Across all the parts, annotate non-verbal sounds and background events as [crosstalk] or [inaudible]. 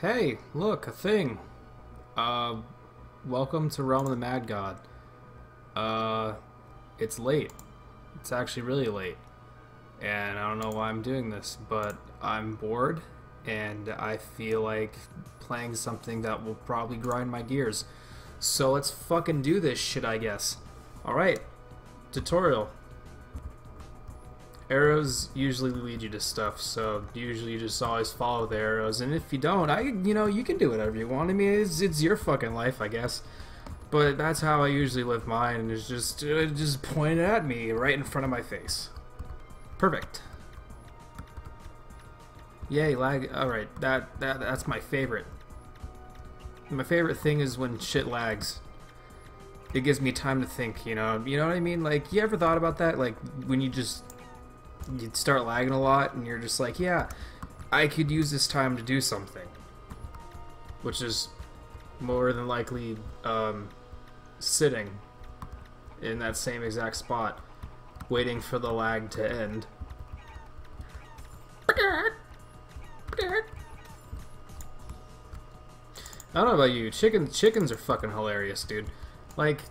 Hey, look, a thing. Uh, welcome to Realm of the Mad God. Uh, it's late. It's actually really late. And I don't know why I'm doing this, but I'm bored and I feel like playing something that will probably grind my gears. So let's fucking do this shit, I guess. Alright, tutorial. Arrows usually lead you to stuff, so usually you just always follow the arrows. And if you don't, I, you know, you can do whatever you want. I mean, it's, it's your fucking life, I guess. But that's how I usually live mine, is just, uh, just point at me right in front of my face. Perfect. Yay, lag. Alright, that, that that's my favorite. My favorite thing is when shit lags. It gives me time to think, you know. You know what I mean? Like, you ever thought about that? Like, when you just you start lagging a lot and you're just like, yeah, I could use this time to do something. Which is more than likely um, sitting in that same exact spot, waiting for the lag to end. I don't know about you, chicken chickens are fucking hilarious, dude. Like,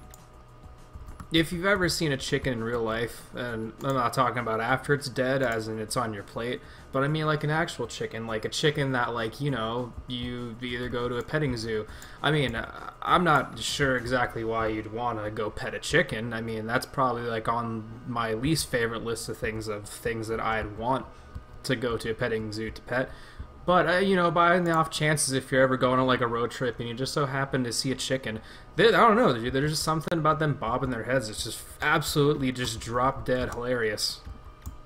if you've ever seen a chicken in real life, and I'm not talking about after it's dead, as in it's on your plate, but I mean like an actual chicken, like a chicken that, like, you know, you either go to a petting zoo. I mean, uh, I'm not sure exactly why you'd want to go pet a chicken. I mean, that's probably like on my least favorite list of things of things that I'd want to go to a petting zoo to pet. But uh, you know, by the off chances, if you're ever going on like a road trip and you just so happen to see a chicken, they, I don't know, dude, there's just something about them bobbing their heads. It's just absolutely just drop dead hilarious.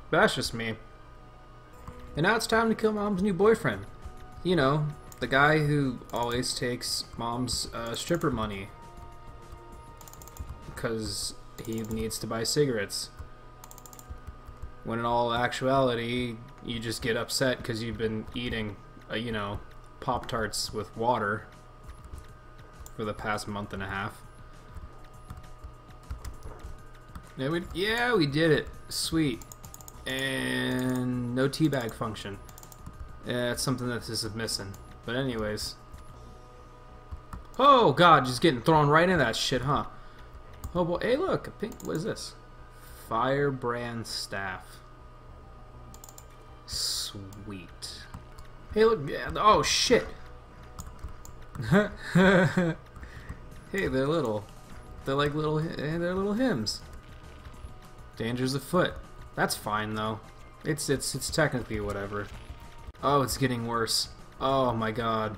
But that's just me. And now it's time to kill mom's new boyfriend. You know, the guy who always takes mom's uh, stripper money because he needs to buy cigarettes. When in all actuality, you just get upset because you've been eating, uh, you know, Pop Tarts with water for the past month and a half. Yeah, we, yeah, we did it. Sweet. And no teabag function. That's something that this is missing. But anyways. Oh god, just getting thrown right into that shit, huh? Oh boy, hey look, a pink, what is this? Firebrand staff. Sweet. Hey, look. Oh, shit. [laughs] hey, they're little. They're like little. They're little hymns. Dangers afoot. That's fine though. It's it's it's technically whatever. Oh, it's getting worse. Oh my god.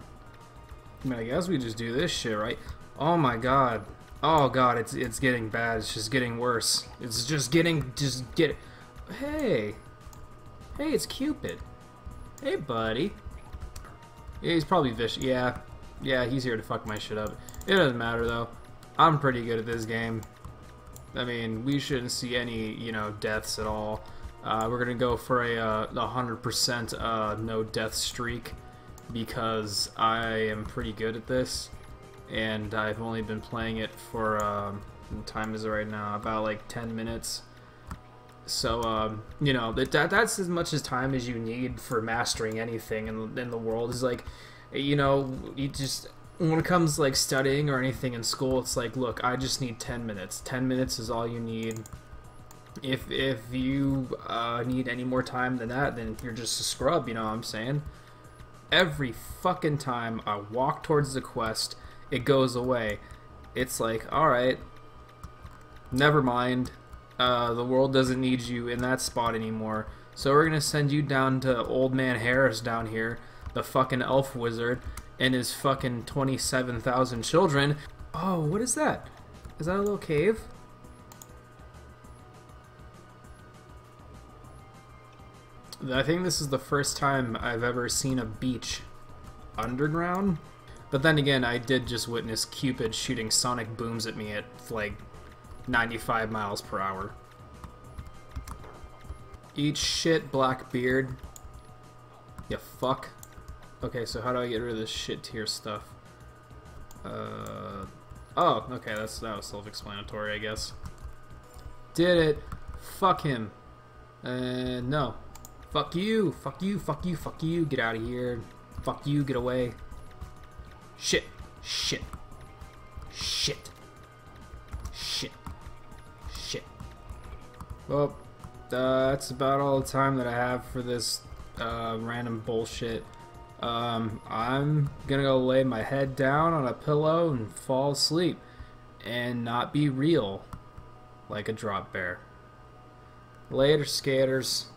I mean, I guess we just do this shit, right? Oh my god. Oh god, it's it's getting bad. It's just getting worse. It's just getting just get. Hey, hey, it's Cupid. Hey, buddy. Yeah, he's probably vicious. Yeah, yeah, he's here to fuck my shit up. It doesn't matter though. I'm pretty good at this game. I mean, we shouldn't see any, you know, deaths at all. Uh, we're gonna go for a uh, 100% uh, no death streak because I am pretty good at this, and I've only been playing it for um, time is right now about like 10 minutes. So um, you know that, that that's as much as time as you need for mastering anything in in the world. Is like, you know, you just when it comes like studying or anything in school, it's like, look, I just need 10 minutes. 10 minutes is all you need. If if you uh, need any more time than that, then you're just a scrub. You know what I'm saying? Every fucking time I walk towards the quest, it goes away. It's like, all right, never mind. Uh, the world doesn't need you in that spot anymore. So we're gonna send you down to Old Man Harris down here, the fucking elf wizard, and his fucking 27,000 children. Oh, what is that? Is that a little cave? I think this is the first time I've ever seen a beach underground. But then again, I did just witness Cupid shooting sonic booms at me at like 95 miles per hour. Eat shit, Blackbeard. You fuck. Okay, so how do I get rid of this shit tier stuff? Uh, oh, okay, that's that was self-explanatory, I guess. Did it. Fuck him. Uh, no. Fuck you. Fuck you. Fuck you. Fuck you. Get out of here. Fuck you. Get away. Shit. Shit. Shit. Shit. Shit. Well, uh, that's about all the time that I have for this uh, random bullshit. Um, I'm gonna go lay my head down on a pillow and fall asleep and not be real like a drop bear. Later, skaters.